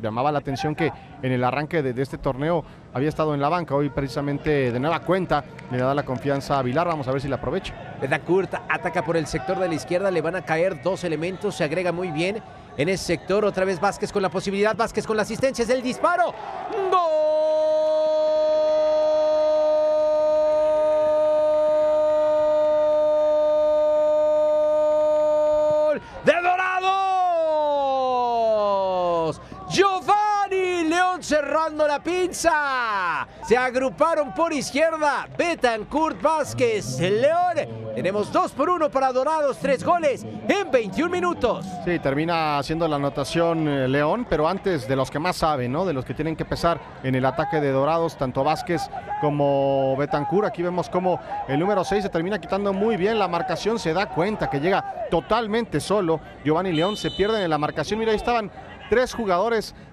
Llamaba la atención que en el arranque de, este torneo había estado en la banca. Hoy precisamente de nueva cuenta le da la confianza a Vilar. Vamos a ver si la aprovecha. Betancourt ataca por el sector de la izquierda. Le van a caer dos elementos. Se agrega muy bien en ese sector. Otra vez Vázquez con la posibilidad. Vázquez con la asistencia. Es el disparo. ¡Gol! Giovanni León cerrando la pinza. Se agruparon por izquierda. Betancourt Vázquez, León. Tenemos dos por uno para Dorados, tres goles en 21 minutos. Sí, termina haciendo la anotación eh, León, pero antes de los que más saben, ¿no? De los que tienen que pesar en el ataque de Dorados, tanto Vázquez como Betancur. Aquí vemos cómo el número 6 se termina quitando muy bien la marcación, se da cuenta que llega totalmente solo. Giovanni León se pierde en la marcación. Mira, ahí estaban tres jugadores